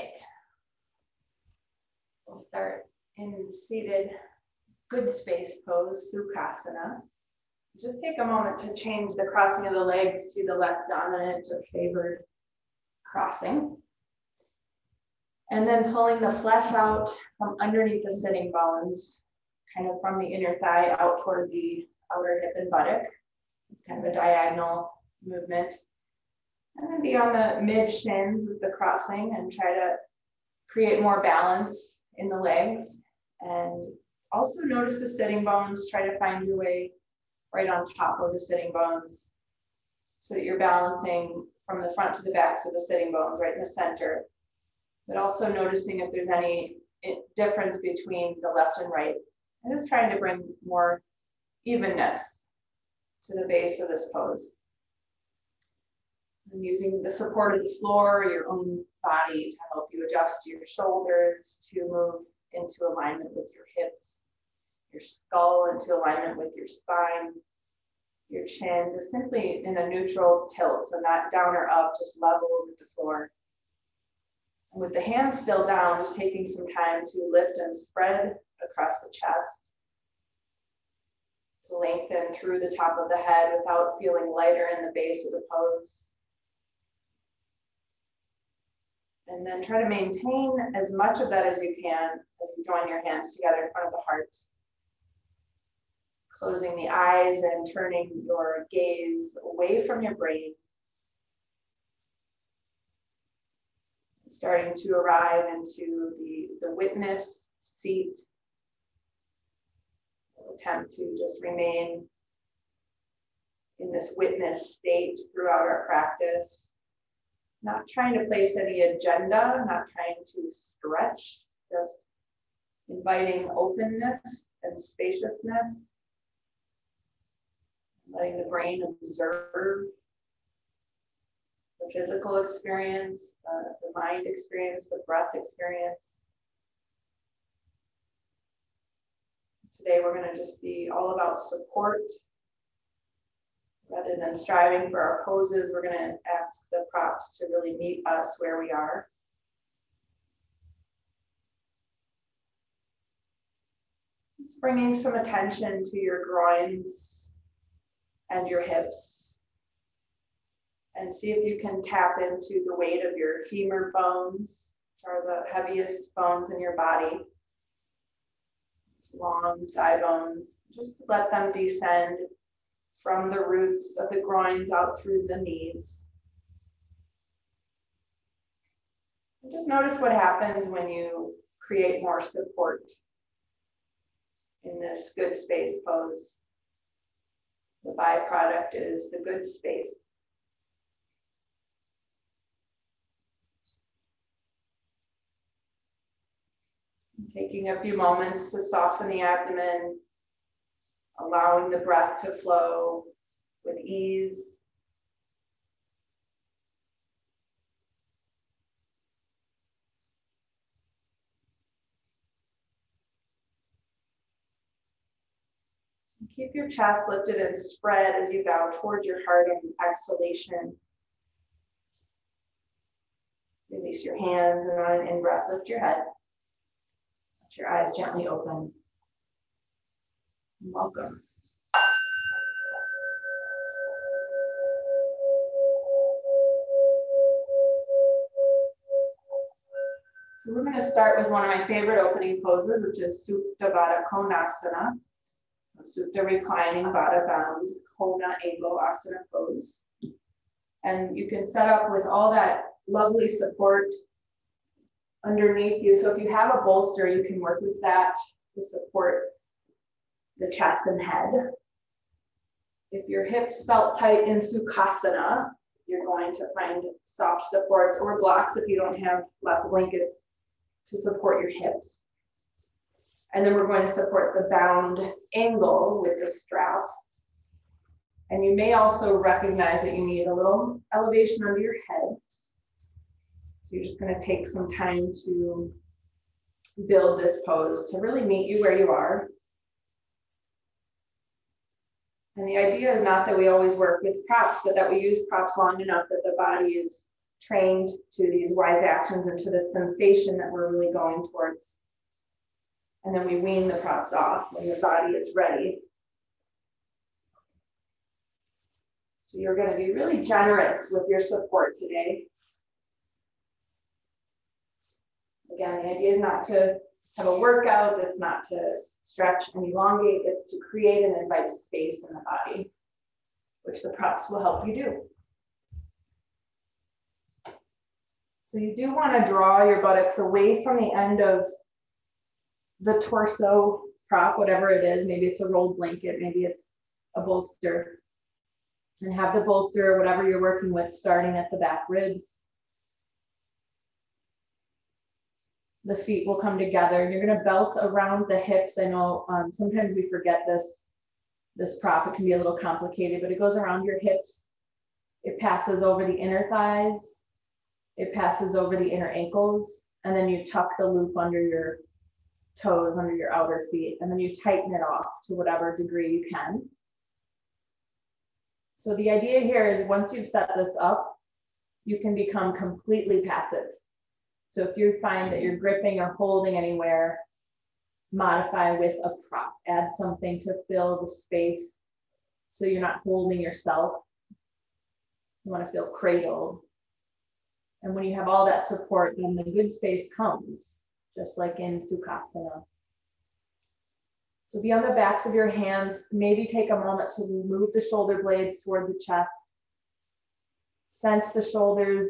right. We'll start in seated good space pose, Sukhasana. Just take a moment to change the crossing of the legs to the less dominant or favored crossing. And then pulling the flesh out from underneath the sitting bones, kind of from the inner thigh out toward the outer hip and buttock. It's kind of a diagonal movement. And then be on the mid shins with the crossing and try to create more balance in the legs. And also notice the sitting bones. Try to find your way right on top of the sitting bones so that you're balancing from the front to the backs of the sitting bones right in the center. But also noticing if there's any eh, difference between the left and right. And just trying to bring more evenness to the base of this pose. And using the support of the floor, your own body to help you adjust your shoulders to move into alignment with your hips, your skull into alignment with your spine, your chin, just simply in a neutral tilt, so not down or up, just level with the floor. And with the hands still down, just taking some time to lift and spread across the chest, to lengthen through the top of the head without feeling lighter in the base of the pose. And then try to maintain as much of that as you can as you join your hands together in front of the heart. Closing the eyes and turning your gaze away from your brain. Starting to arrive into the, the witness seat. We'll attempt to just remain in this witness state throughout our practice not trying to place any agenda, not trying to stretch, just inviting openness and spaciousness, letting the brain observe the physical experience, uh, the mind experience, the breath experience. Today we're going to just be all about support Rather than striving for our poses, we're going to ask the props to really meet us where we are. Just bringing some attention to your groins and your hips. And see if you can tap into the weight of your femur bones, which are the heaviest bones in your body. Long thigh bones. Just let them descend from the roots of the groins out through the knees. And just notice what happens when you create more support in this good space pose. The byproduct is the good space. Taking a few moments to soften the abdomen, allowing the breath to flow with ease. Keep your chest lifted and spread as you bow towards your heart on exhalation. Release your hands and on an in breath, lift your head. Let your eyes gently open. Welcome. So we're going to start with one of my favorite opening poses, which is Supta Baddha Konasana. So Supta reclining, Baddha bound, Kona angle asana pose. And you can set up with all that lovely support underneath you. So if you have a bolster, you can work with that to support the chest and head. If your hips felt tight in Sukhasana, you're going to find soft supports or blocks if you don't have lots of blankets to support your hips. And then we're going to support the bound angle with the strap. And you may also recognize that you need a little elevation under your head. You're just going to take some time to build this pose to really meet you where you are. And the idea is not that we always work with props, but that we use props long enough that the body is trained to these wise actions and to the sensation that we're really going towards. And then we wean the props off when the body is ready. So you're going to be really generous with your support today. Again, the idea is not to have a workout, it's not to stretch and elongate, it's to create and invite space in the body, which the props will help you do. So you do want to draw your buttocks away from the end of the torso prop, whatever it is. Maybe it's a rolled blanket, maybe it's a bolster. And have the bolster, whatever you're working with, starting at the back ribs. The feet will come together. You're going to belt around the hips. I know um, sometimes we forget this, this prop. It can be a little complicated, but it goes around your hips. It passes over the inner thighs it passes over the inner ankles, and then you tuck the loop under your toes, under your outer feet, and then you tighten it off to whatever degree you can. So the idea here is once you've set this up, you can become completely passive. So if you find that you're gripping or holding anywhere, modify with a prop. Add something to fill the space so you're not holding yourself. You want to feel cradled and when you have all that support, then the good space comes, just like in Sukhasana. So be on the backs of your hands. Maybe take a moment to move the shoulder blades toward the chest. Sense the shoulders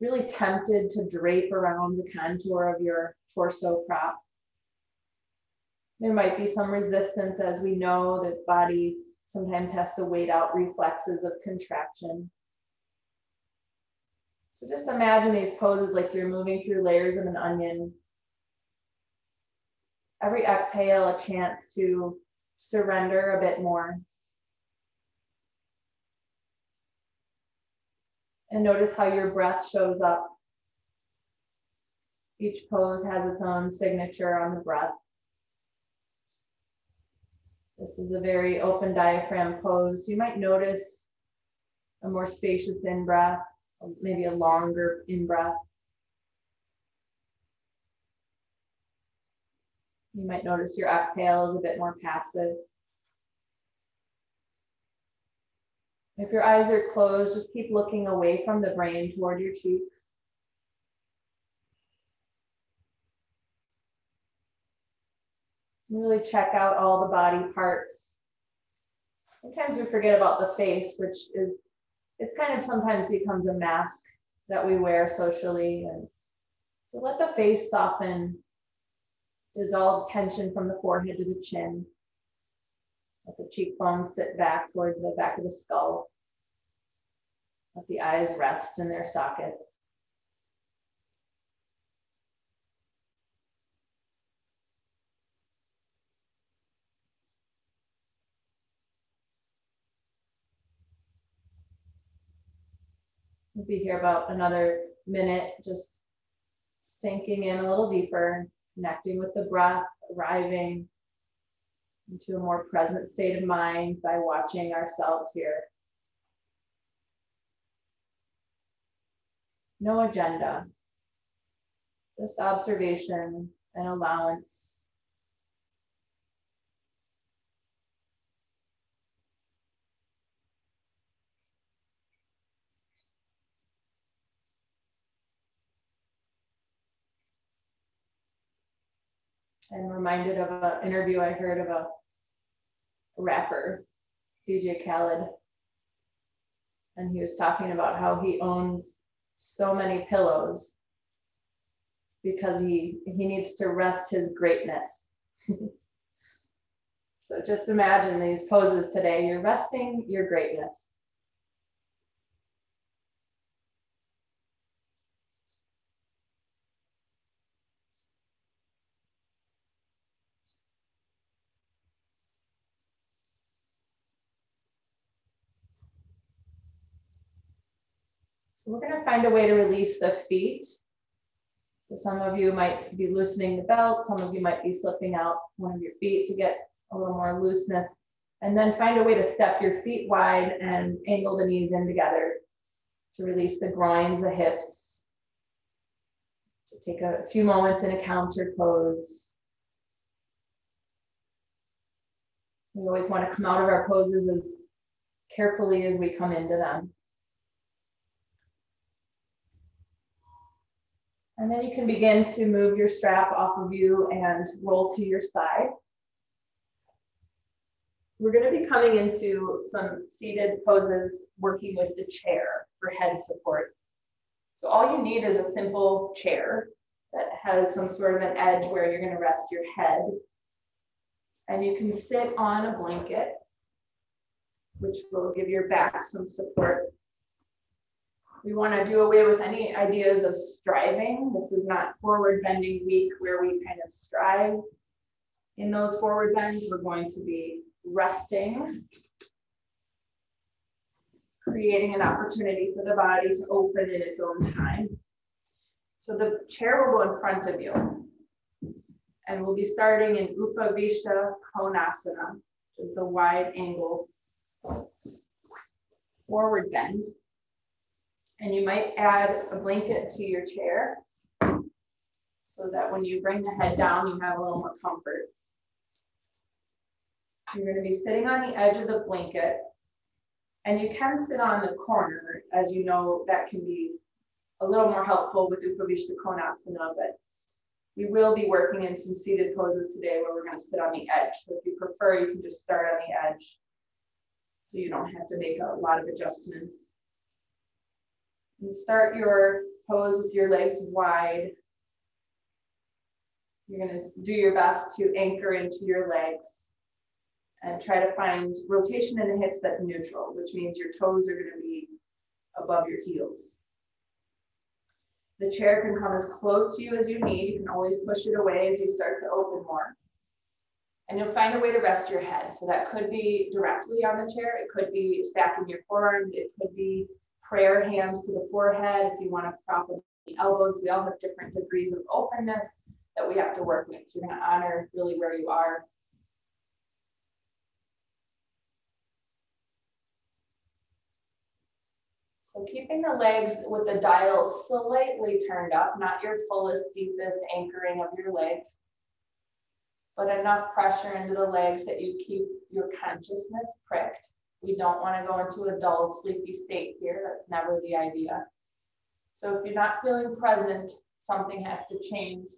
really tempted to drape around the contour of your torso prop. There might be some resistance as we know that body sometimes has to wait out reflexes of contraction. So just imagine these poses like you're moving through layers of an onion. Every exhale, a chance to surrender a bit more. And notice how your breath shows up. Each pose has its own signature on the breath. This is a very open diaphragm pose. You might notice a more spacious in breath maybe a longer in breath. You might notice your exhale is a bit more passive. If your eyes are closed, just keep looking away from the brain toward your cheeks. Really check out all the body parts. Sometimes we forget about the face, which is it's kind of sometimes becomes a mask that we wear socially. And so let the face soften, dissolve tension from the forehead to the chin. Let the cheekbones sit back toward the back of the skull. Let the eyes rest in their sockets. We'll be here about another minute, just sinking in a little deeper, connecting with the breath, arriving into a more present state of mind by watching ourselves here. No agenda, just observation and allowance. I'm reminded of an interview I heard of a rapper, DJ Khaled. And he was talking about how he owns so many pillows because he he needs to rest his greatness. so just imagine these poses today. You're resting your greatness. So we're gonna find a way to release the feet. So some of you might be loosening the belt, some of you might be slipping out one of your feet to get a little more looseness. And then find a way to step your feet wide and angle the knees in together. to release the groins, the hips. To take a few moments in a counter pose. We always want to come out of our poses as carefully as we come into them. And then you can begin to move your strap off of you and roll to your side. We're going to be coming into some seated poses working with the chair for head support. So all you need is a simple chair that has some sort of an edge where you're going to rest your head. And you can sit on a blanket, which will give your back some support. We want to do away with any ideas of striving. This is not forward bending week where we kind of strive. In those forward bends, we're going to be resting, creating an opportunity for the body to open in its own time. So the chair will go in front of you. And we'll be starting in Upavishta Konasana, which is the wide angle forward bend. And you might add a blanket to your chair so that when you bring the head down, you have a little more comfort. You're going to be sitting on the edge of the blanket and you can sit on the corner. As you know, that can be a little more helpful with Upavishta Konasana, but we will be working in some seated poses today where we're going to sit on the edge. So if you prefer, you can just start on the edge so you don't have to make a lot of adjustments. You start your pose with your legs wide. You're going to do your best to anchor into your legs and try to find rotation in the hips that's neutral, which means your toes are going to be above your heels. The chair can come as close to you as you need. You can always push it away as you start to open more. And you'll find a way to rest your head. So that could be directly on the chair. It could be stacking your forearms. It could be prayer hands to the forehead. If you want to prop up the elbows, we all have different degrees of openness that we have to work with. So you're going to honor really where you are So keeping the legs with the dial slightly turned up, not your fullest, deepest anchoring of your legs, but enough pressure into the legs that you keep your consciousness pricked. We don't want to go into a dull, sleepy state here. That's never the idea. So if you're not feeling present, something has to change.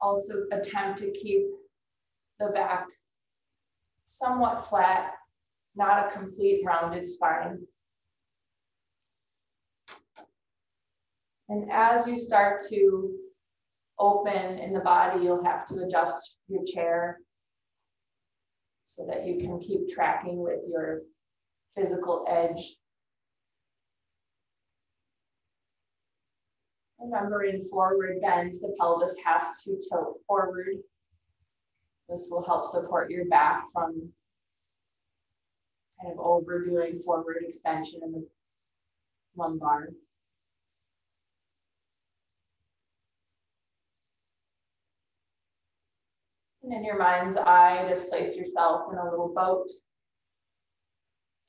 Also attempt to keep the back somewhat flat, not a complete rounded spine. And as you start to open in the body, you'll have to adjust your chair so that you can keep tracking with your physical edge. Remember in forward bends, the pelvis has to tilt forward. This will help support your back from kind of overdoing forward extension in the lumbar. And in your mind's eye, just place yourself in a little boat.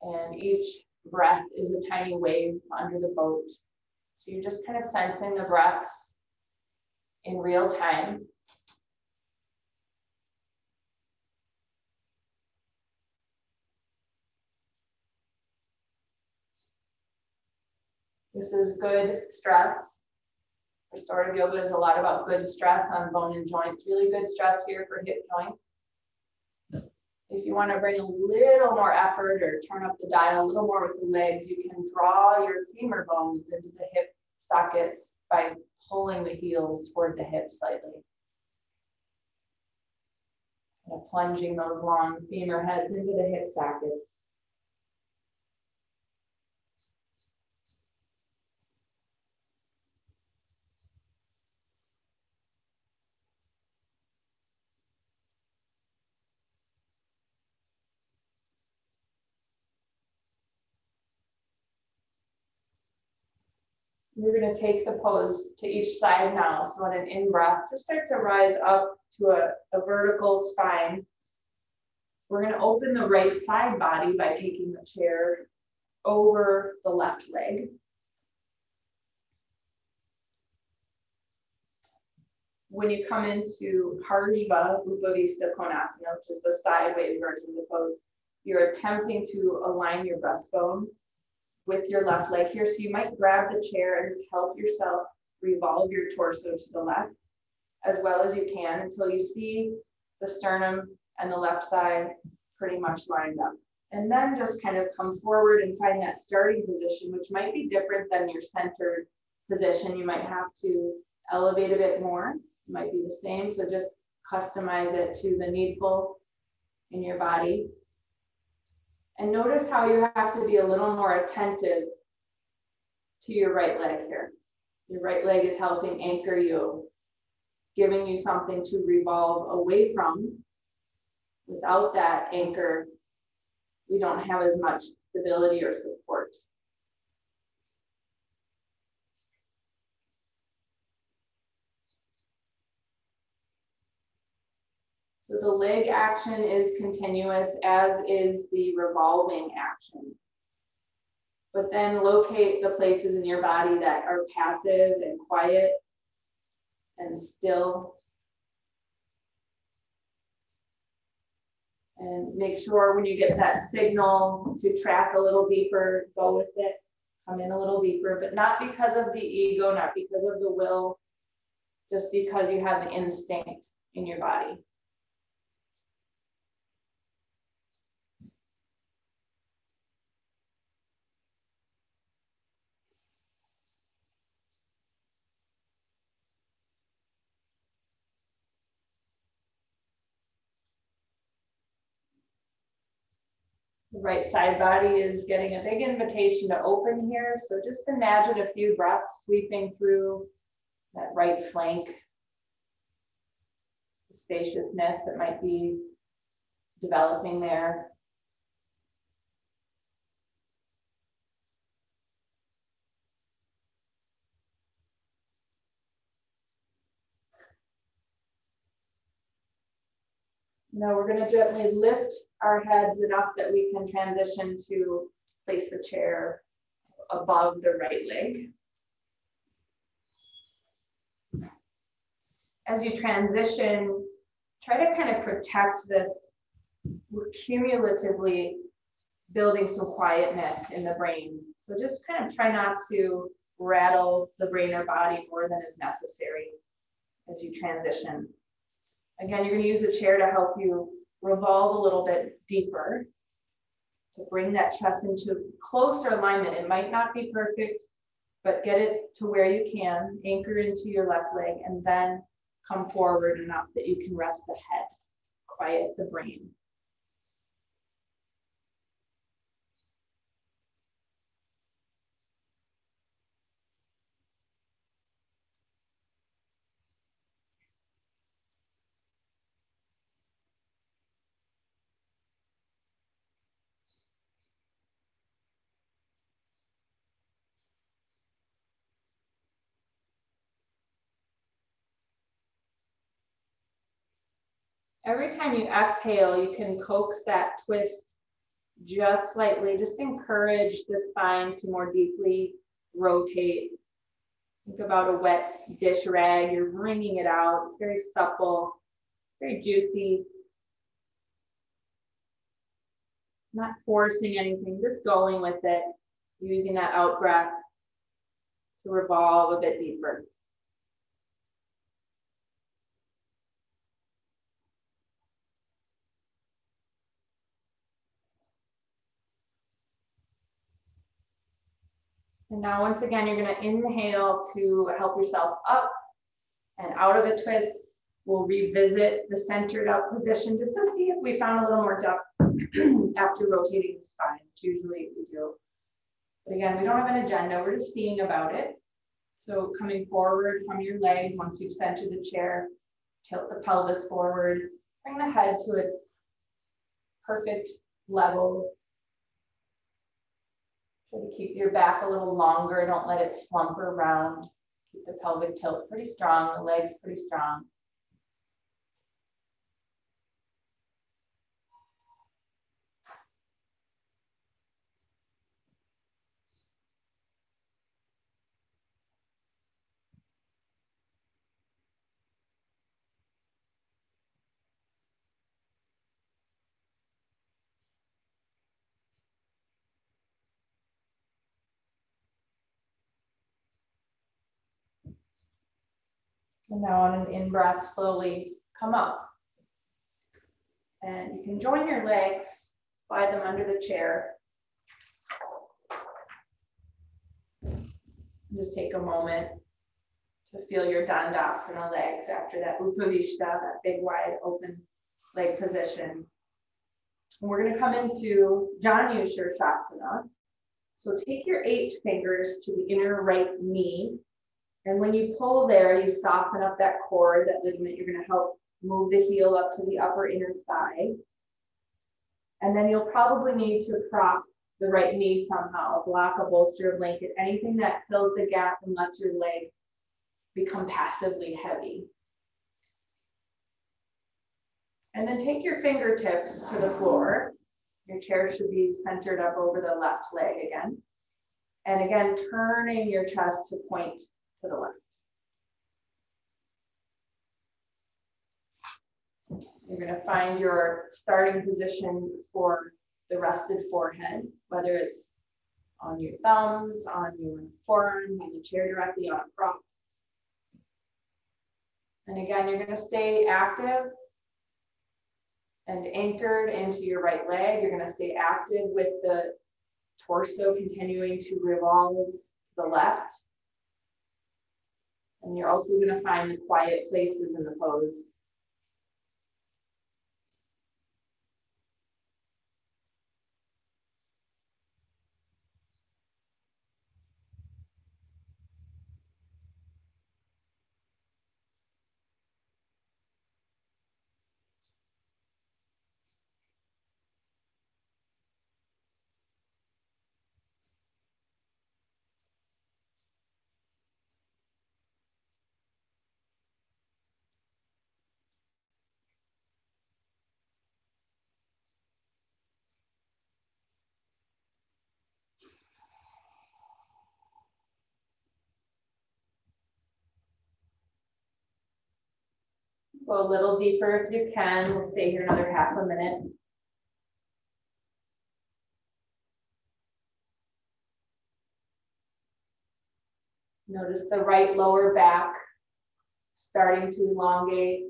And each breath is a tiny wave under the boat. So you're just kind of sensing the breaths in real time. This is good stress. Restorative yoga is a lot about good stress on bone and joints, really good stress here for hip joints. If you want to bring a little more effort or turn up the dial a little more with the legs, you can draw your femur bones into the hip sockets by pulling the heels toward the hips slightly. And plunging those long femur heads into the hip sockets. We're going to take the pose to each side now. So on an in-breath, just start to rise up to a, a vertical spine. We're going to open the right side body by taking the chair over the left leg. When you come into Parshva Upavista Konasana, which is the sideways version of the pose, you're attempting to align your breastbone with your left leg here. So you might grab the chair and just help yourself revolve your torso to the left as well as you can until you see the sternum and the left thigh pretty much lined up. And then just kind of come forward and find that starting position, which might be different than your centered position. You might have to elevate a bit more, it might be the same. So just customize it to the needful in your body. And notice how you have to be a little more attentive to your right leg here. Your right leg is helping anchor you, giving you something to revolve away from. Without that anchor, we don't have as much stability or support. So the leg action is continuous, as is the revolving action. But then locate the places in your body that are passive and quiet and still. And make sure when you get that signal to track a little deeper, go with it, come in a little deeper, but not because of the ego, not because of the will, just because you have the instinct in your body. Right side body is getting a big invitation to open here. So just imagine a few breaths sweeping through that right flank, the spaciousness that might be developing there. Now we're going to gently lift our heads enough that we can transition to place the chair above the right leg. As you transition, try to kind of protect this. We're cumulatively building some quietness in the brain. So just kind of try not to rattle the brain or body more than is necessary as you transition. Again, you're going to use the chair to help you revolve a little bit deeper to bring that chest into closer alignment. It might not be perfect, but get it to where you can, anchor into your left leg, and then come forward enough that you can rest the head, quiet the brain. Every time you exhale, you can coax that twist just slightly. Just encourage the spine to more deeply rotate. Think about a wet dish rag. You're wringing it out. It's very supple, very juicy. Not forcing anything, just going with it, using that out breath to revolve a bit deeper. And now once again, you're gonna inhale to help yourself up and out of the twist. We'll revisit the centered up position just to see if we found a little more depth after rotating the spine, which usually we do. But again, we don't have an agenda, we're just seeing about it. So coming forward from your legs, once you've centered the chair, tilt the pelvis forward, bring the head to its perfect level, Try to keep your back a little longer. Don't let it slump around. Keep the pelvic tilt pretty strong, the legs pretty strong. And now on an in-breath, slowly come up. And you can join your legs, slide them under the chair. Just take a moment to feel your Dandasana legs after that Upavishta, that big wide open leg position. And we're gonna come into Janu Shirshasana. So take your eight fingers to the inner right knee. And when you pull there, you soften up that core, that ligament. You're gonna help move the heel up to the upper inner thigh. And then you'll probably need to prop the right knee somehow, block a bolster, a blanket, anything that fills the gap and lets your leg become passively heavy. And then take your fingertips to the floor. Your chair should be centered up over the left leg again. And again, turning your chest to point to the left. You're going to find your starting position for the rested forehead, whether it's on your thumbs, on your forearms, on the chair directly, on a prop. And again, you're going to stay active and anchored into your right leg. You're going to stay active with the torso continuing to revolve to the left. And you're also going to find the quiet places in the pose. Go a little deeper if you can. We'll stay here another half a minute. Notice the right lower back starting to elongate,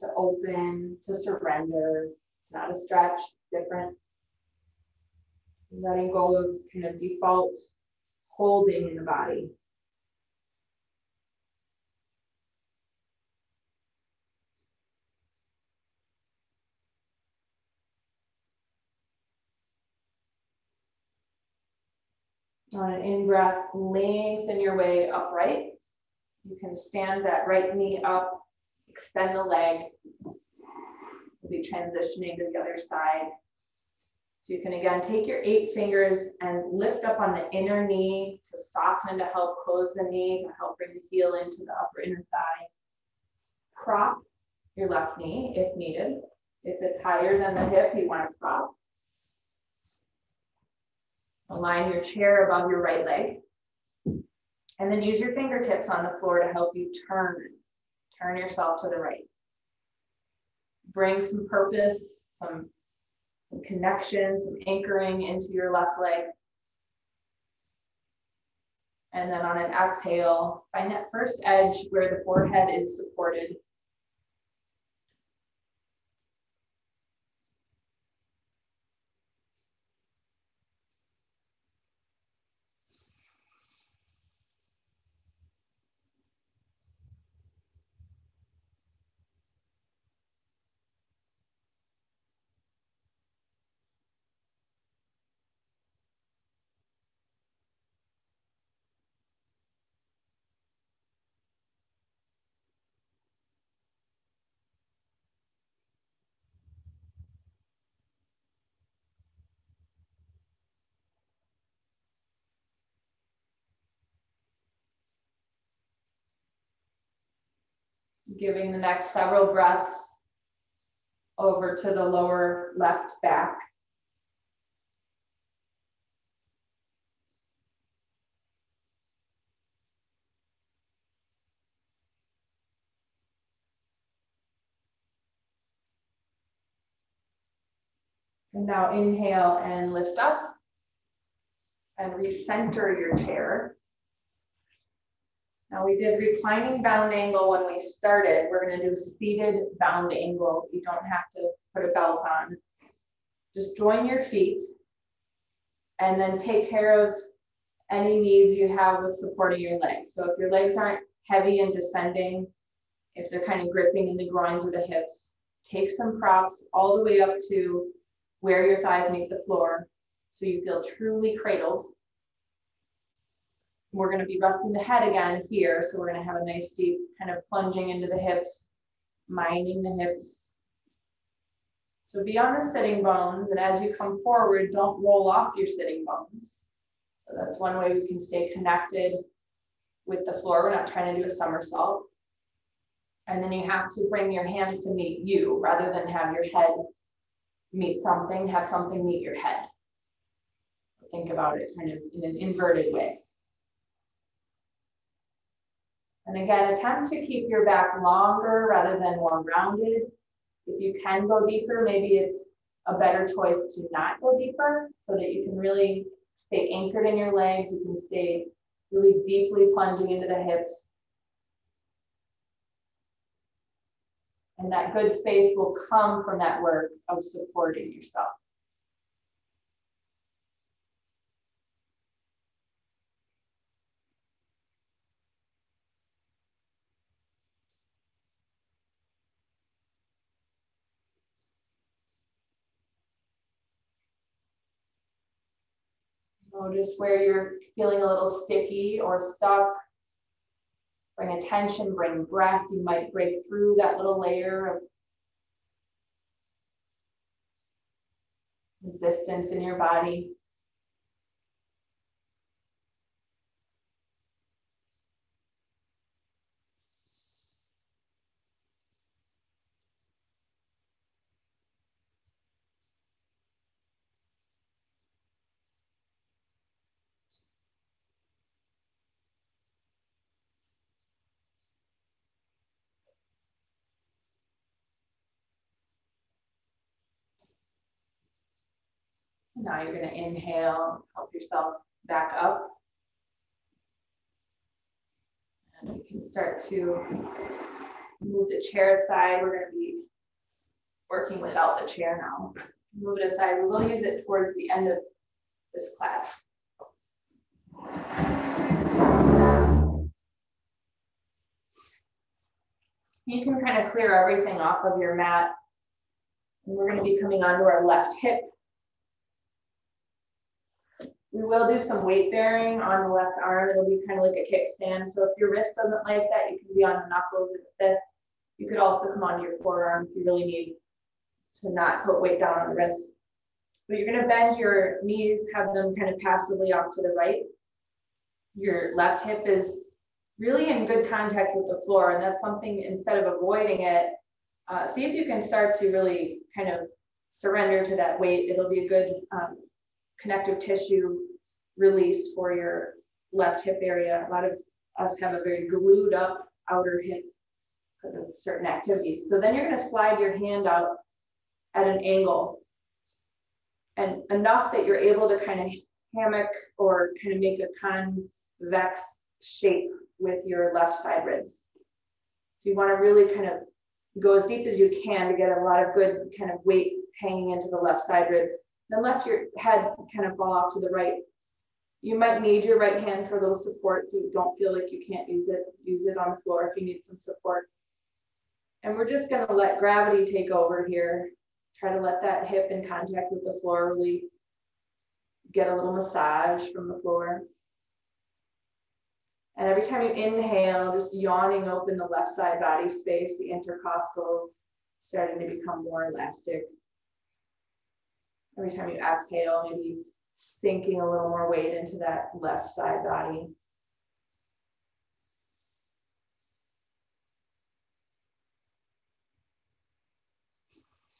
to open, to surrender. It's not a stretch, different. Letting go of kind of default holding in the body. Uh, on an in-breath, lengthen your way upright. You can stand that right knee up, extend the leg. We'll be transitioning to the other side. So you can again take your eight fingers and lift up on the inner knee to soften to help close the knee, to help bring the heel into the upper inner thigh. Prop your left knee if needed. If it's higher than the hip, you want to prop. Align your chair above your right leg. And then use your fingertips on the floor to help you turn. Turn yourself to the right. Bring some purpose, some, some connection, some anchoring into your left leg. And then on an exhale, find that first edge where the forehead is supported giving the next several breaths over to the lower left back. And now inhale and lift up and recenter your chair. Now we did reclining bound angle when we started. We're gonna do seated bound angle. You don't have to put a belt on. Just join your feet and then take care of any needs you have with supporting your legs. So if your legs aren't heavy and descending, if they're kind of gripping in the groins or the hips, take some props all the way up to where your thighs meet the floor so you feel truly cradled. We're going to be resting the head again here. So we're going to have a nice deep kind of plunging into the hips, minding the hips. So be on the sitting bones. And as you come forward, don't roll off your sitting bones. So that's one way we can stay connected with the floor. We're not trying to do a somersault. And then you have to bring your hands to meet you rather than have your head meet something, have something meet your head. Think about it kind of in an inverted way. And again, attempt to keep your back longer rather than more rounded. If you can go deeper, maybe it's a better choice to not go deeper so that you can really stay anchored in your legs. You can stay really deeply plunging into the hips. And that good space will come from that work of supporting yourself. Notice where you're feeling a little sticky or stuck. Bring attention, bring breath. You might break through that little layer of resistance in your body. Now you're going to inhale, help yourself back up. And you can start to move the chair aside. We're going to be working without the chair now. Move it aside. We will use it towards the end of this class. You can kind of clear everything off of your mat. And we're going to be coming onto our left hip we will do some weight bearing on the left arm. It'll be kind of like a kickstand. So if your wrist doesn't like that, you can be on the knuckles or the fist. You could also come onto your forearm if you really need to not put weight down on the wrist. But you're gonna bend your knees, have them kind of passively off to the right. Your left hip is really in good contact with the floor. And that's something, instead of avoiding it, uh, see if you can start to really kind of surrender to that weight. It'll be a good um, connective tissue release for your left hip area. A lot of us have a very glued up outer hip because of certain activities. So then you're going to slide your hand out at an angle and enough that you're able to kind of hammock or kind of make a convex shape with your left side ribs. So you want to really kind of go as deep as you can to get a lot of good kind of weight hanging into the left side ribs. Then let your head kind of fall off to the right. You might need your right hand for a little support so you don't feel like you can't use it. Use it on the floor if you need some support. And we're just gonna let gravity take over here. Try to let that hip in contact with the floor really get a little massage from the floor. And every time you inhale, just yawning open the left side body space, the intercostals starting to become more elastic. Every time you exhale, maybe sinking a little more weight into that left side body.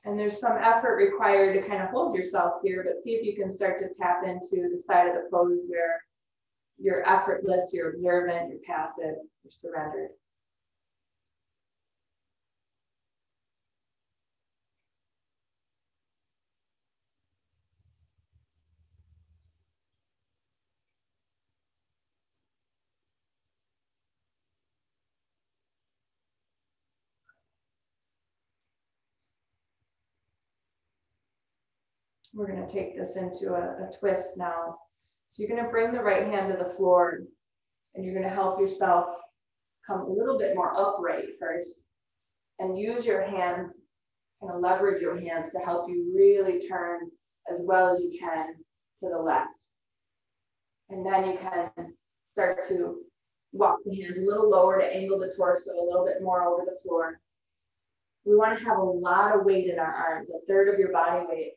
And there's some effort required to kind of hold yourself here, but see if you can start to tap into the side of the pose where you're effortless, you're observant, you're passive, you're surrendered. We're gonna take this into a, a twist now. So you're gonna bring the right hand to the floor and you're gonna help yourself come a little bit more upright first and use your hands, kind of leverage your hands to help you really turn as well as you can to the left. And then you can start to walk the hands a little lower to angle the torso a little bit more over the floor. We want to have a lot of weight in our arms, a third of your body weight.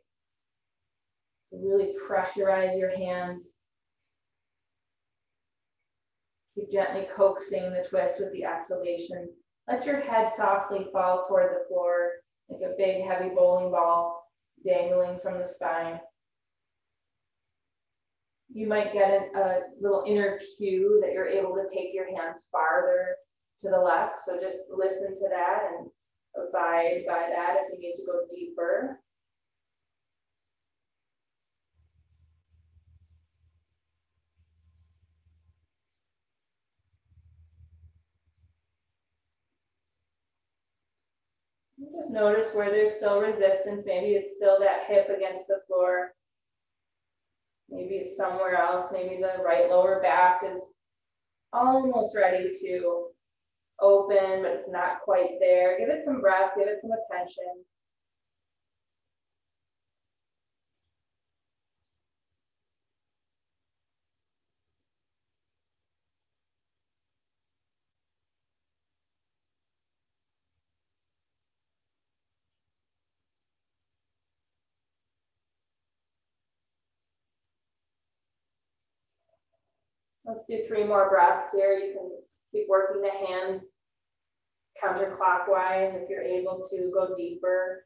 Really pressurize your hands. Keep gently coaxing the twist with the exhalation. Let your head softly fall toward the floor like a big heavy bowling ball dangling from the spine. You might get a little inner cue that you're able to take your hands farther to the left. So just listen to that and abide by that if you need to go deeper. Just notice where there's still resistance. Maybe it's still that hip against the floor. Maybe it's somewhere else. Maybe the right lower back is almost ready to open, but it's not quite there. Give it some breath, give it some attention. Let's do three more breaths here. You can keep working the hands counterclockwise if you're able to go deeper.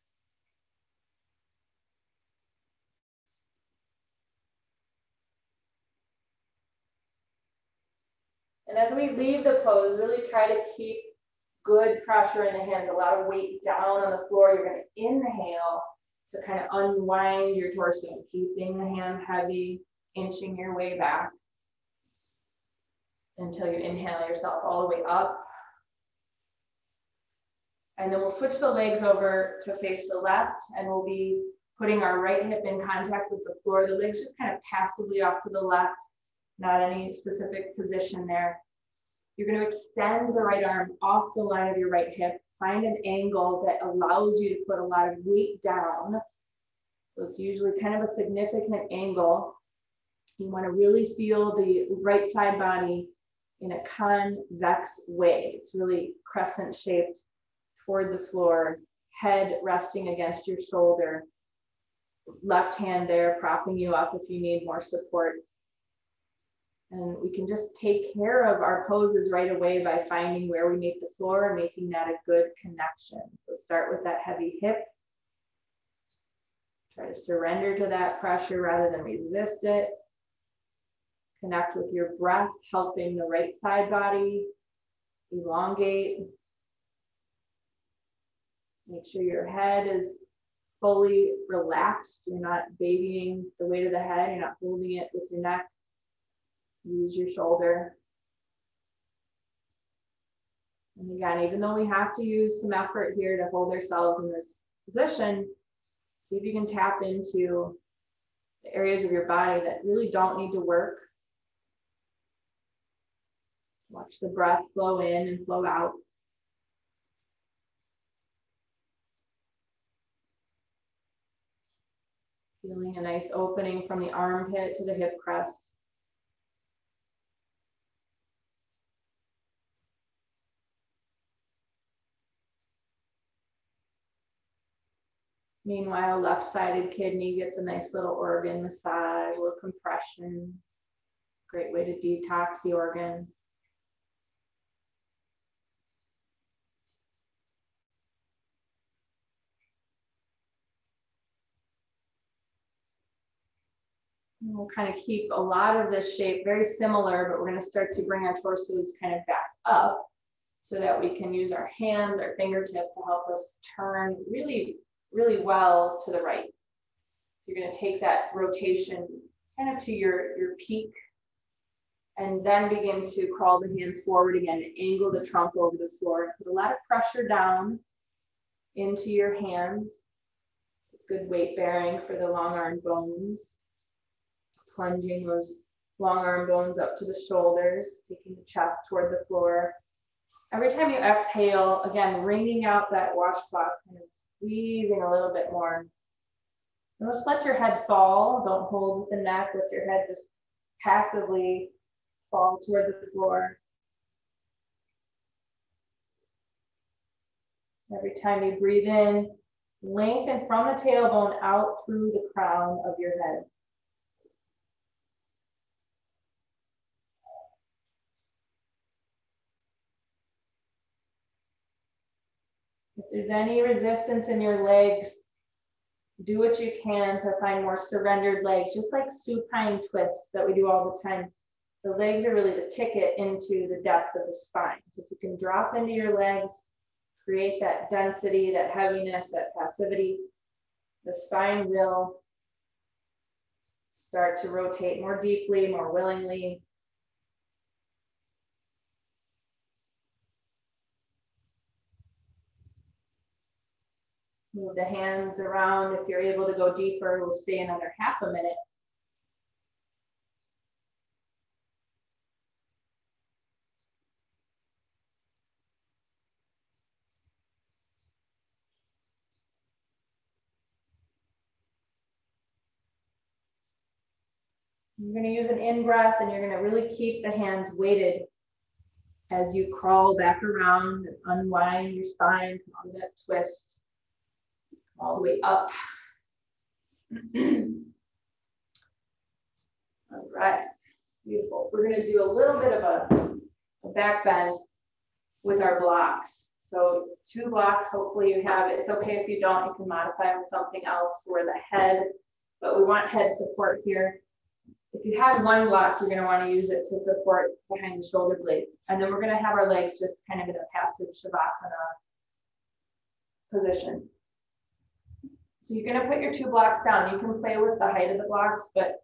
And as we leave the pose, really try to keep good pressure in the hands, a lot of weight down on the floor. You're going to inhale to kind of unwind your torso, keeping the hands heavy, inching your way back until you inhale yourself all the way up. And then we'll switch the legs over to face the left and we'll be putting our right hip in contact with the floor. The legs just kind of passively off to the left, not any specific position there. You're going to extend the right arm off the line of your right hip. Find an angle that allows you to put a lot of weight down. So it's usually kind of a significant angle. You want to really feel the right side body in a convex way. It's really crescent shaped toward the floor, head resting against your shoulder, left hand there propping you up if you need more support. And we can just take care of our poses right away by finding where we meet the floor and making that a good connection. So start with that heavy hip. Try to surrender to that pressure rather than resist it. Connect with your breath, helping the right side body elongate. Make sure your head is fully relaxed. You're not babying the weight of the head. You're not holding it with your neck. Use your shoulder. And again, even though we have to use some effort here to hold ourselves in this position, see if you can tap into the areas of your body that really don't need to work Watch the breath flow in and flow out. Feeling a nice opening from the armpit to the hip crest. Meanwhile, left-sided kidney gets a nice little organ massage, a little compression. Great way to detox the organ. We'll kind of keep a lot of this shape very similar, but we're going to start to bring our torsos kind of back up so that we can use our hands, our fingertips to help us turn really, really well to the right. So you're going to take that rotation kind of to your, your peak and then begin to crawl the hands forward again, angle the trunk over the floor, put a lot of pressure down into your hands. It's good weight bearing for the long arm bones. Plunging those long arm bones up to the shoulders, taking the chest toward the floor. Every time you exhale, again, wringing out that washcloth, kind of squeezing a little bit more. And just let your head fall. Don't hold with the neck. Let your head just passively fall toward the floor. Every time you breathe in, lengthen from the tailbone out through the crown of your head. There's any resistance in your legs, do what you can to find more surrendered legs, just like supine twists that we do all the time. The legs are really the ticket into the depth of the spine. So if you can drop into your legs, create that density, that heaviness, that passivity, the spine will start to rotate more deeply, more willingly. Move the hands around. If you're able to go deeper, we'll stay another half a minute. You're going to use an in breath and you're going to really keep the hands weighted as you crawl back around and unwind your spine on that twist all the way up. all right, beautiful. We're going to do a little bit of a, a back bend with our blocks. So two blocks, hopefully you have it. It's okay if you don't, you can modify with something else for the head, but we want head support here. If you have one block, you're going to want to use it to support behind the shoulder blades. And then we're going to have our legs just kind of in a passive Shavasana position. So you're going to put your two blocks down. You can play with the height of the blocks, but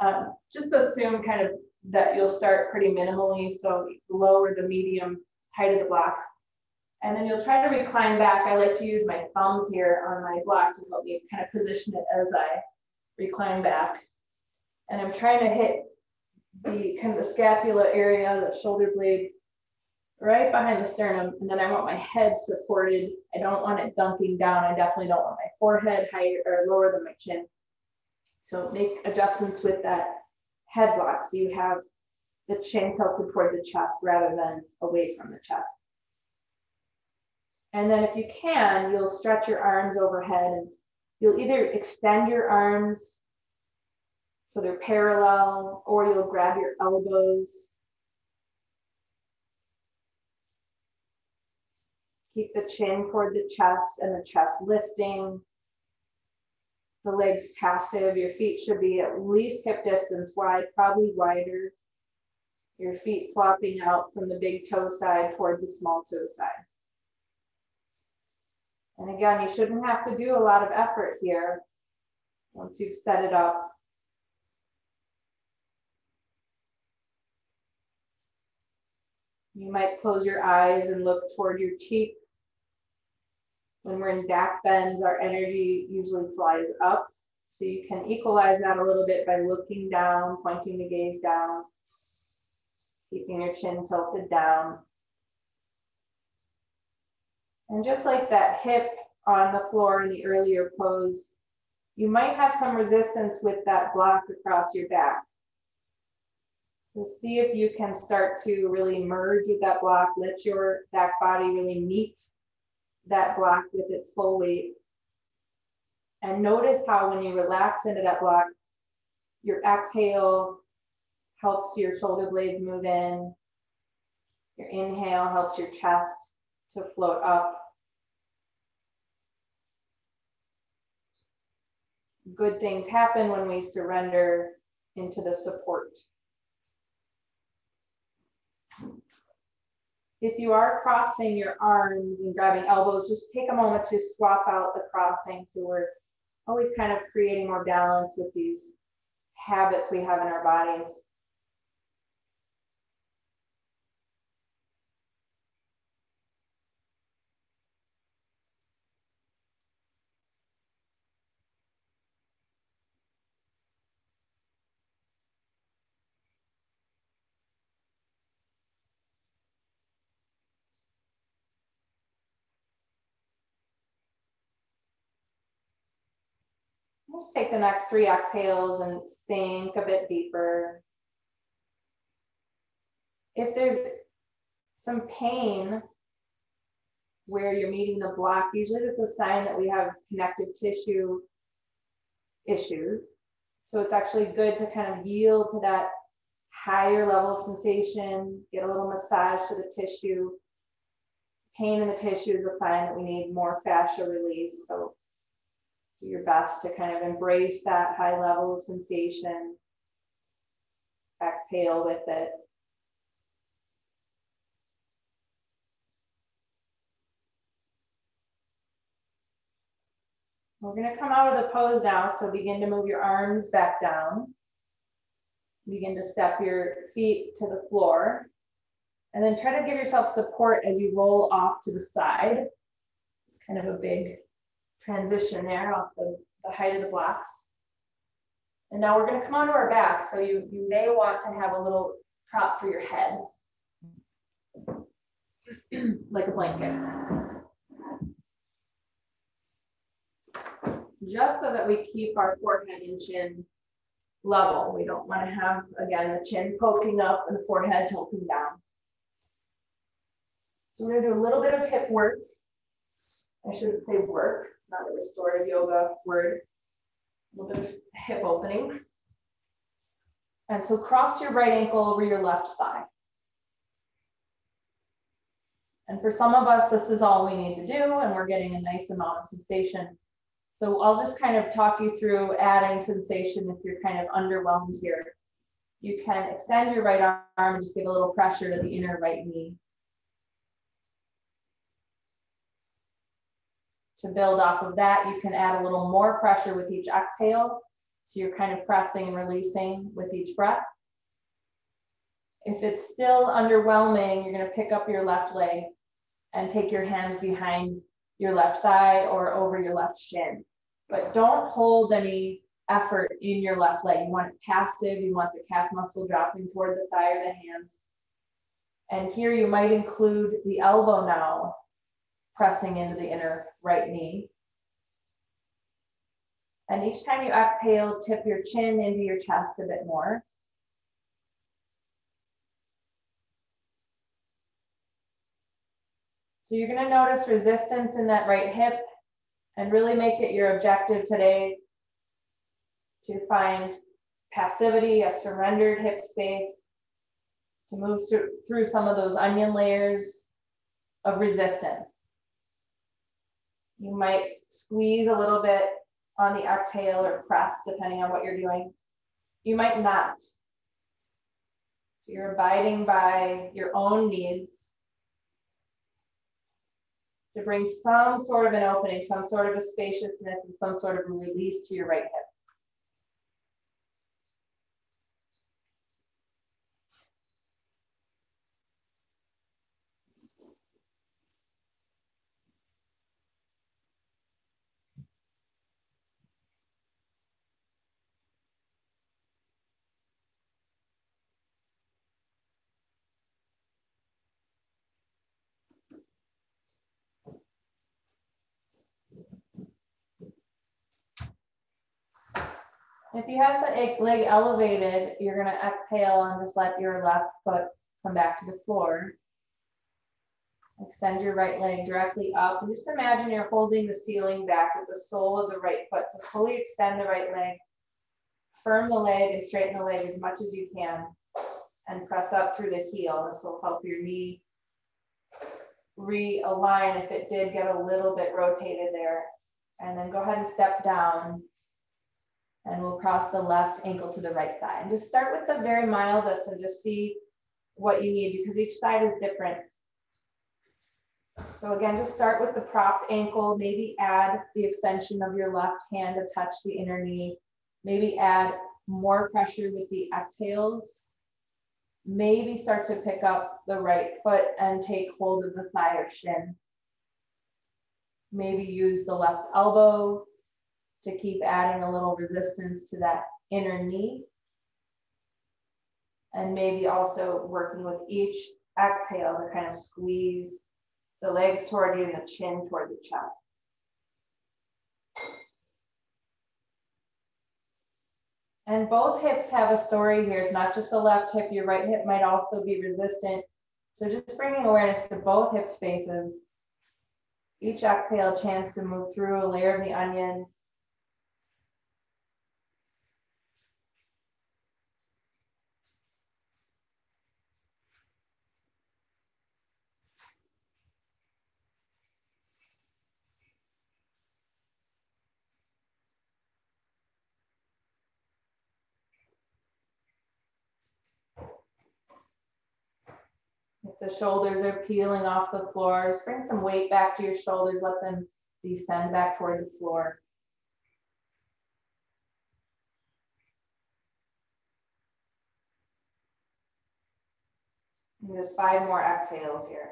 um, just assume kind of that you'll start pretty minimally. So lower the medium height of the blocks. And then you'll try to recline back. I like to use my thumbs here on my block to help me kind of position it as I recline back and I'm trying to hit the kind of the scapula area, the shoulder blades, right behind the sternum. And then I want my head supported. I don't want it dunking down. I definitely don't want my forehead higher or lower than my chin. So make adjustments with that head block. So you have the chin tilted toward the chest rather than away from the chest. And then if you can, you'll stretch your arms overhead and you'll either extend your arms so they're parallel, or you'll grab your elbows. Keep the chin toward the chest and the chest lifting. The legs passive. Your feet should be at least hip distance wide, probably wider. Your feet flopping out from the big toe side toward the small toe side. And again, you shouldn't have to do a lot of effort here once you've set it up. You might close your eyes and look toward your cheeks. When we're in back bends, our energy usually flies up. So you can equalize that a little bit by looking down, pointing the gaze down, keeping your chin tilted down. And just like that hip on the floor in the earlier pose, you might have some resistance with that block across your back. So see if you can start to really merge with that block. Let your back body really meet that block with its full weight. And notice how when you relax into that block, your exhale helps your shoulder blades move in. Your inhale helps your chest to float up. Good things happen when we surrender into the support. If you are crossing your arms and grabbing elbows, just take a moment to swap out the crossing. So we're always kind of creating more balance with these habits we have in our bodies. Just take the next three exhales and sink a bit deeper. If there's some pain where you're meeting the block, usually that's a sign that we have connective tissue issues. So it's actually good to kind of yield to that higher level of sensation, get a little massage to the tissue. Pain in the tissue is a sign that we need more fascia release. So do your best to kind of embrace that high level of sensation. Exhale with it. We're going to come out of the pose now, so begin to move your arms back down. Begin to step your feet to the floor. And then try to give yourself support as you roll off to the side. It's kind of a big transition there off the, the height of the blocks. And now we're going to come onto our back. So you, you may want to have a little prop for your head, like a blanket. Just so that we keep our forehead and chin level. We don't want to have, again, the chin poking up and the forehead tilting down. So we're going to do a little bit of hip work. I shouldn't say work, it's not a restorative yoga word. A little bit of hip opening. And so cross your right ankle over your left thigh. And for some of us, this is all we need to do, and we're getting a nice amount of sensation. So I'll just kind of talk you through adding sensation if you're kind of underwhelmed here. You can extend your right arm and just give a little pressure to the inner right knee. To build off of that, you can add a little more pressure with each exhale. So you're kind of pressing and releasing with each breath. If it's still underwhelming, you're going to pick up your left leg and take your hands behind your left thigh or over your left shin. But don't hold any effort in your left leg. You want it passive. You want the calf muscle dropping toward the thigh or the hands. And here you might include the elbow now pressing into the inner right knee. And each time you exhale, tip your chin into your chest a bit more. So you're gonna notice resistance in that right hip and really make it your objective today to find passivity, a surrendered hip space, to move through some of those onion layers of resistance. You might squeeze a little bit on the exhale or press, depending on what you're doing. You might not. So you're abiding by your own needs to bring some sort of an opening, some sort of a spaciousness, and some sort of a release to your right hip. If you have the leg elevated, you're gonna exhale and just let your left foot come back to the floor. Extend your right leg directly up. And just imagine you're holding the ceiling back with the sole of the right foot to fully extend the right leg. Firm the leg and straighten the leg as much as you can. And press up through the heel. This will help your knee realign if it did get a little bit rotated there. And then go ahead and step down and we'll cross the left ankle to the right thigh. And just start with the very mildest and just see what you need because each side is different. So again, just start with the propped ankle, maybe add the extension of your left hand to touch the inner knee, maybe add more pressure with the exhales, maybe start to pick up the right foot and take hold of the thigh or shin. Maybe use the left elbow to keep adding a little resistance to that inner knee. And maybe also working with each exhale to kind of squeeze the legs toward you and the chin toward the chest. And both hips have a story here. It's not just the left hip. Your right hip might also be resistant. So just bringing awareness to both hip spaces. Each exhale, a chance to move through a layer of the onion. The shoulders are peeling off the floor, bring some weight back to your shoulders, let them descend back toward the floor. And just five more exhales here.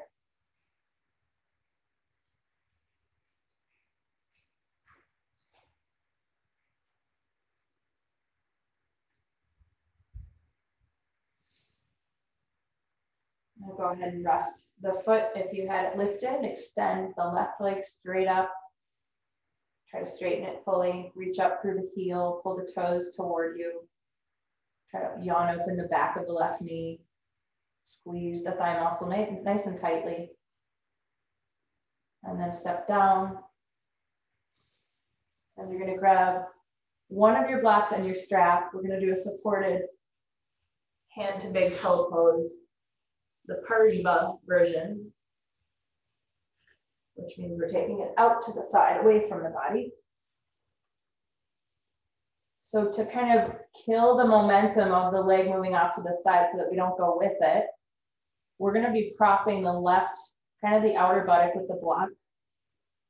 Now go ahead and rest the foot. If you had it lifted, extend the left leg straight up. Try to straighten it fully. Reach up through the heel, pull the toes toward you. Try to yawn open the back of the left knee. Squeeze the thigh muscle nice and tightly. And then step down. And you're going to grab one of your blocks and your strap. We're going to do a supported hand to big toe pose the Parshva version, which means we're taking it out to the side, away from the body. So to kind of kill the momentum of the leg moving off to the side so that we don't go with it, we're gonna be propping the left, kind of the outer buttock with the block.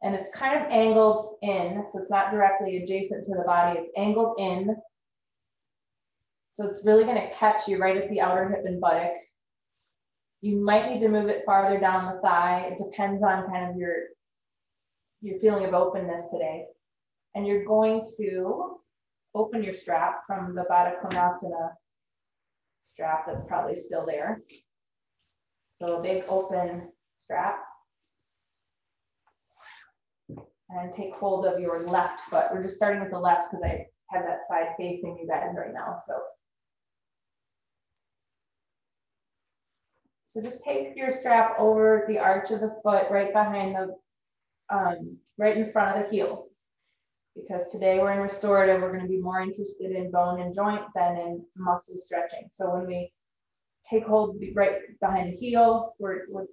And it's kind of angled in, so it's not directly adjacent to the body, it's angled in. So it's really gonna catch you right at the outer hip and buttock. You might need to move it farther down the thigh. It depends on kind of your, your feeling of openness today. And you're going to open your strap from the Baddha Konasana strap that's probably still there. So a big open strap. And take hold of your left foot. We're just starting with the left because I have that side facing you guys right now. So So just take your strap over the arch of the foot right behind the, um, right in front of the heel. Because today we're in restorative, we're going to be more interested in bone and joint than in muscle stretching. So when we take hold right behind the heel, we're, we're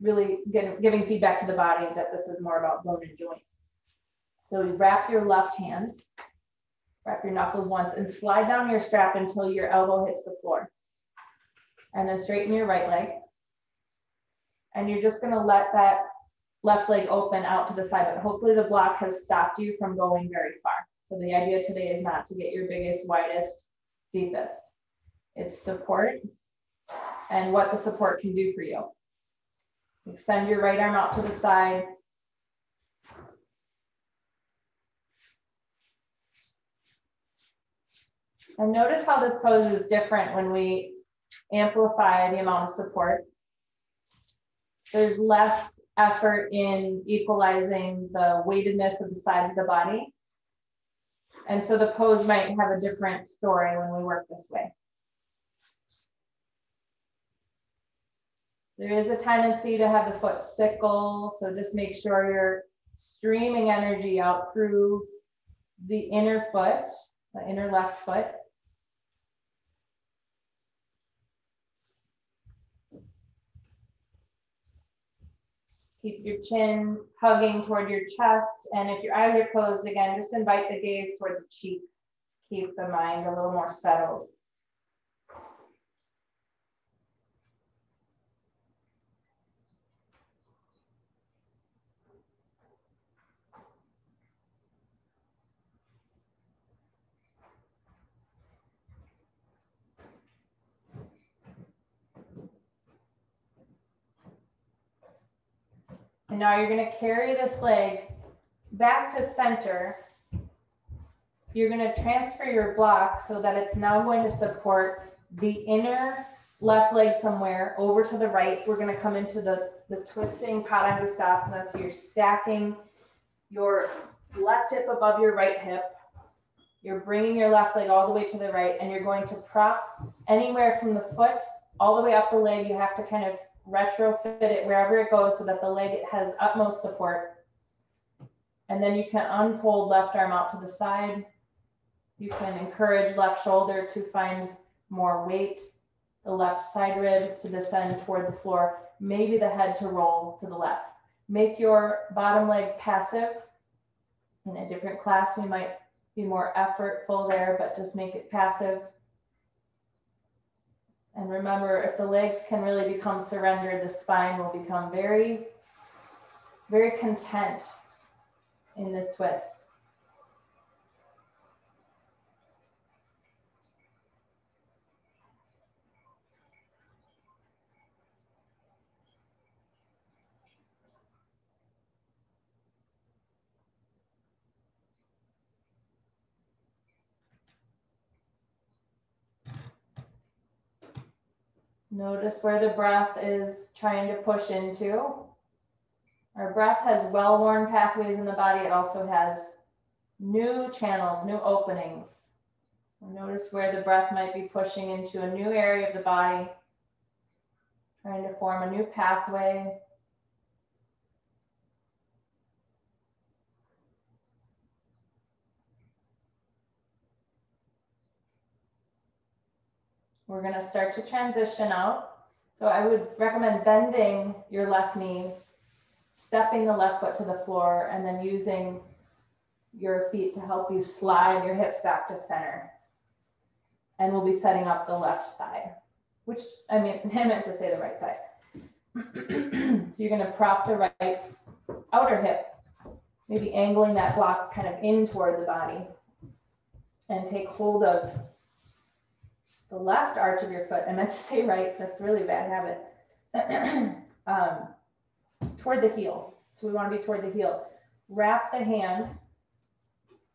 really getting, giving feedback to the body that this is more about bone and joint. So wrap your left hand, wrap your knuckles once and slide down your strap until your elbow hits the floor and then straighten your right leg. And you're just gonna let that left leg open out to the side, but hopefully the block has stopped you from going very far. So the idea today is not to get your biggest, widest, deepest. It's support and what the support can do for you. Extend your right arm out to the side. And notice how this pose is different when we amplify the amount of support. There's less effort in equalizing the weightedness of the sides of the body. And so the pose might have a different story when we work this way. There is a tendency to have the foot sickle, so just make sure you're streaming energy out through the inner foot, the inner left foot. Keep your chin hugging toward your chest. And if your eyes are closed again, just invite the gaze toward the cheeks. Keep the mind a little more settled. And now you're gonna carry this leg back to center. You're gonna transfer your block so that it's now going to support the inner left leg somewhere over to the right. We're gonna come into the, the twisting Padangusthasana. So you're stacking your left hip above your right hip. You're bringing your left leg all the way to the right and you're going to prop anywhere from the foot all the way up the leg. You have to kind of retrofit it wherever it goes so that the leg has utmost support. And then you can unfold left arm out to the side. You can encourage left shoulder to find more weight, the left side ribs to descend toward the floor, maybe the head to roll to the left. Make your bottom leg passive. In a different class, we might be more effortful there, but just make it passive. And remember, if the legs can really become surrendered, the spine will become very, very content in this twist. Notice where the breath is trying to push into. Our breath has well-worn pathways in the body. It also has new channels, new openings. Notice where the breath might be pushing into a new area of the body, trying to form a new pathway. We're going to start to transition out. So I would recommend bending your left knee, stepping the left foot to the floor, and then using your feet to help you slide your hips back to center. And we'll be setting up the left side, which I mean, I meant to say the right side. so you're going to prop the right outer hip, maybe angling that block kind of in toward the body, and take hold of the left arch of your foot, I meant to say right, that's really bad habit, um, toward the heel. So we want to be toward the heel. Wrap the hand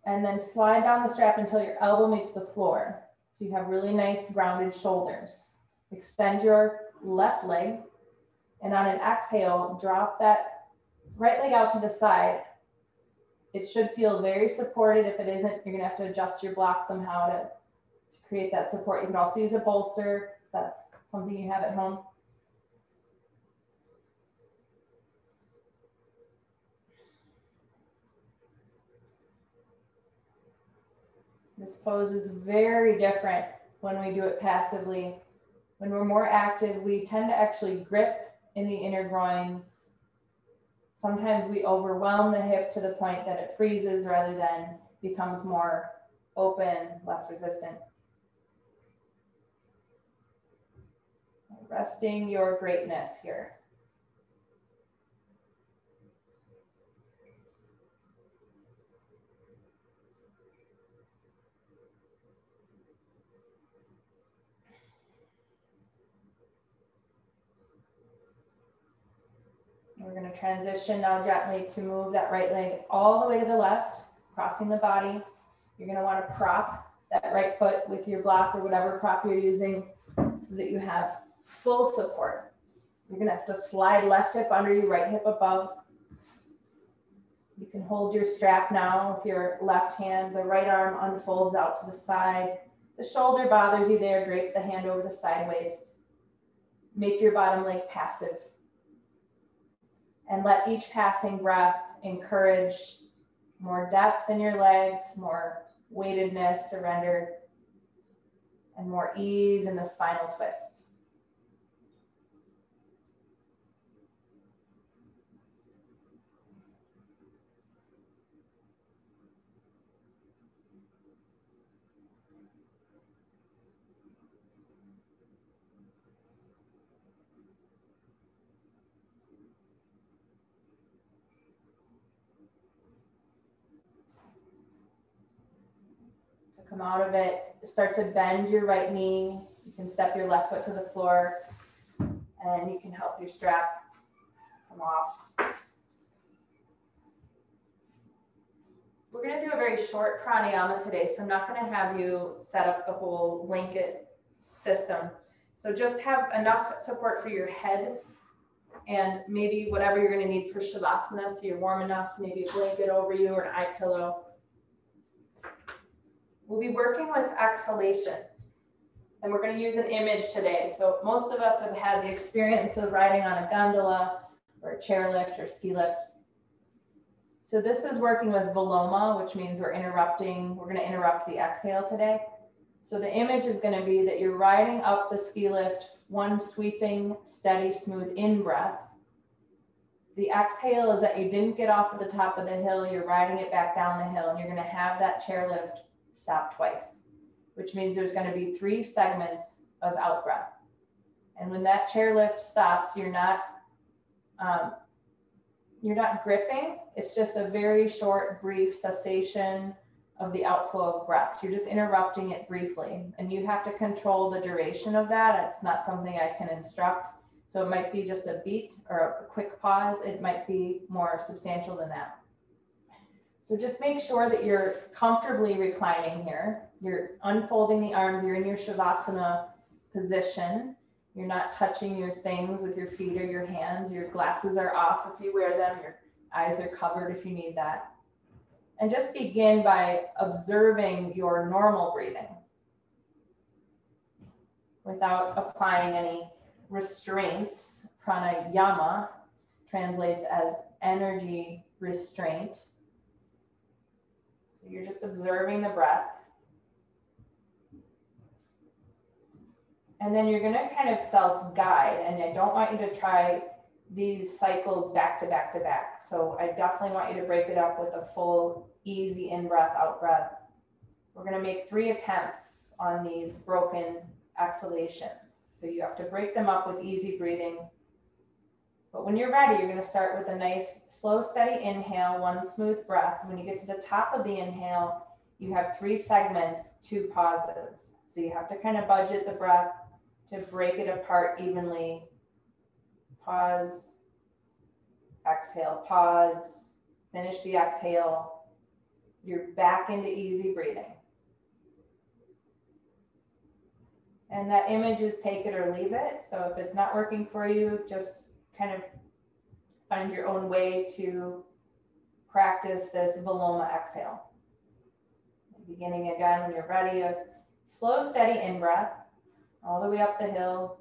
and then slide down the strap until your elbow meets the floor. So you have really nice grounded shoulders. Extend your left leg and on an exhale, drop that right leg out to the side. It should feel very supported. If it isn't, you're gonna have to adjust your block somehow to create that support. You can also use a bolster. That's something you have at home. This pose is very different when we do it passively. When we're more active, we tend to actually grip in the inner groins. Sometimes we overwhelm the hip to the point that it freezes rather than becomes more open, less resistant. Resting your greatness here. We're going to transition now gently to move that right leg all the way to the left, crossing the body. You're going to want to prop that right foot with your block or whatever prop you're using so that you have full support. You're gonna have to slide left hip under you, right hip above. You can hold your strap now with your left hand. The right arm unfolds out to the side. The shoulder bothers you there, drape the hand over the side waist. Make your bottom leg passive. And let each passing breath encourage more depth in your legs, more weightedness, surrender, and more ease in the spinal twist. come out of it, start to bend your right knee. You can step your left foot to the floor and you can help your strap come off. We're gonna do a very short pranayama today, so I'm not gonna have you set up the whole blanket system. So just have enough support for your head and maybe whatever you're gonna need for Shavasana, so you're warm enough, maybe a blanket over you or an eye pillow We'll be working with exhalation. And we're going to use an image today. So most of us have had the experience of riding on a gondola or a chairlift or ski lift. So this is working with Viloma, which means we're interrupting, we're going to interrupt the exhale today. So the image is going to be that you're riding up the ski lift, one sweeping, steady, smooth in breath. The exhale is that you didn't get off at the top of the hill, you're riding it back down the hill, and you're going to have that chairlift stop twice, which means there's going to be three segments of out breath. And when that chairlift stops, you're not um, you're not gripping. It's just a very short, brief cessation of the outflow of breaths. You're just interrupting it briefly, and you have to control the duration of that. It's not something I can instruct. So it might be just a beat or a quick pause. It might be more substantial than that. So just make sure that you're comfortably reclining here. You're unfolding the arms, you're in your Shavasana position. You're not touching your things with your feet or your hands. Your glasses are off if you wear them. Your eyes are covered if you need that. And just begin by observing your normal breathing without applying any restraints. Pranayama translates as energy restraint. You're just observing the breath. And then you're going to kind of self guide. And I don't want you to try these cycles back to back to back. So I definitely want you to break it up with a full, easy in breath, out breath. We're going to make three attempts on these broken exhalations. So you have to break them up with easy breathing. But when you're ready, you're going to start with a nice, slow, steady inhale, one smooth breath. When you get to the top of the inhale, you have three segments, two pauses. So you have to kind of budget the breath to break it apart evenly. Pause, exhale, pause, finish the exhale. You're back into easy breathing. And that image is take it or leave it. So if it's not working for you, just kind of find your own way to practice this Viloma exhale. Beginning again when you're ready, a slow, steady in breath all the way up the hill.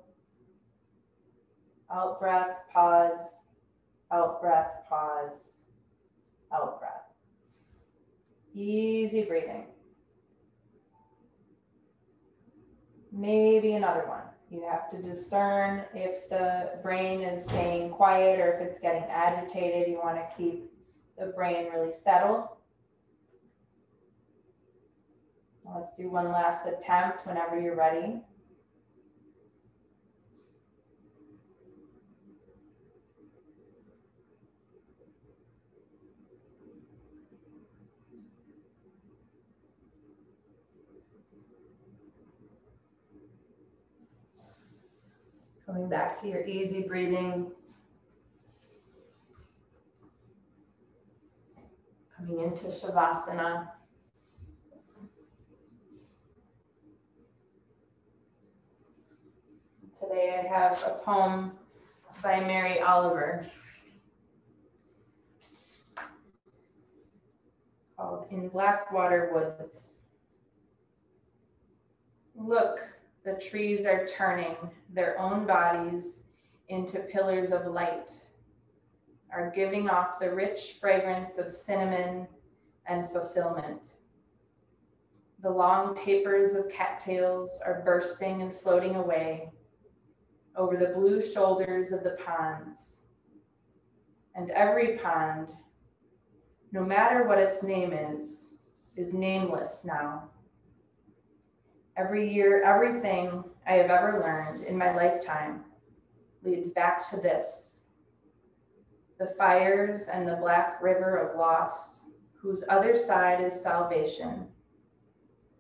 Out breath, pause, out breath, pause, out breath. Easy breathing. Maybe another one. You have to discern if the brain is staying quiet or if it's getting agitated. You want to keep the brain really settled. Let's do one last attempt whenever you're ready. Coming back to your easy breathing. Coming into Shavasana. Today I have a poem by Mary Oliver called In Blackwater Woods. Look, the trees are turning their own bodies into pillars of light, are giving off the rich fragrance of cinnamon and fulfillment. The long tapers of cattails are bursting and floating away over the blue shoulders of the ponds. And every pond, no matter what its name is, is nameless now Every year, everything I have ever learned in my lifetime leads back to this the fires and the black river of loss, whose other side is salvation,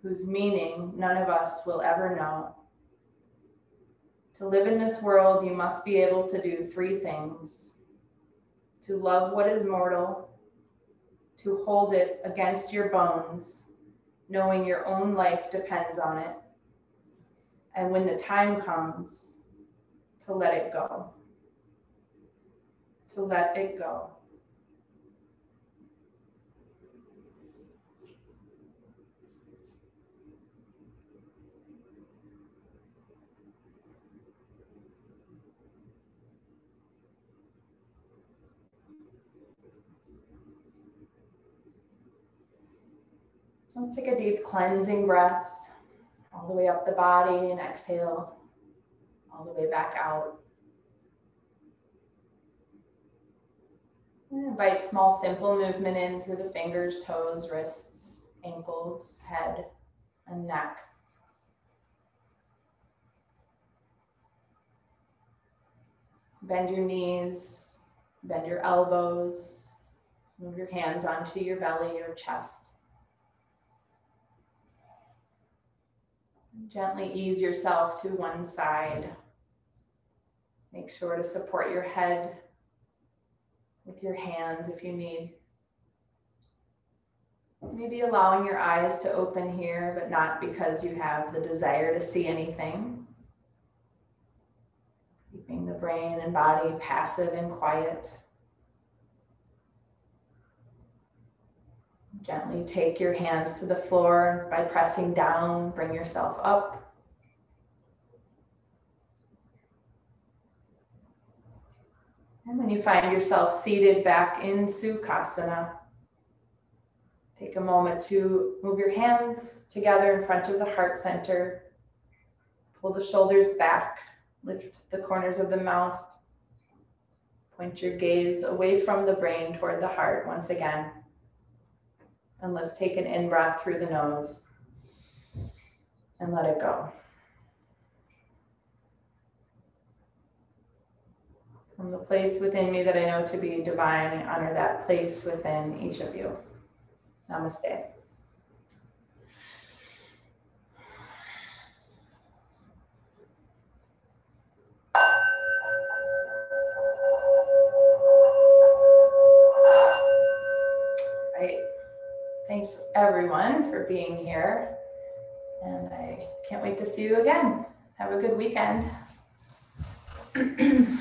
whose meaning none of us will ever know. To live in this world, you must be able to do three things to love what is mortal, to hold it against your bones knowing your own life depends on it. And when the time comes, to let it go. To let it go. Let's take a deep cleansing breath all the way up the body and exhale all the way back out. And invite small, simple movement in through the fingers, toes, wrists, ankles, head, and neck. Bend your knees, bend your elbows, move your hands onto your belly or chest. Gently ease yourself to one side. Make sure to support your head with your hands if you need. Maybe allowing your eyes to open here, but not because you have the desire to see anything. Keeping the brain and body passive and quiet. Gently take your hands to the floor by pressing down, bring yourself up. And when you find yourself seated back in Sukhasana, take a moment to move your hands together in front of the heart center. Pull the shoulders back, lift the corners of the mouth. Point your gaze away from the brain toward the heart once again. And let's take an in breath through the nose and let it go. From the place within me that I know to be divine, I honor that place within each of you. Namaste. Thanks everyone for being here. And I can't wait to see you again. Have a good weekend.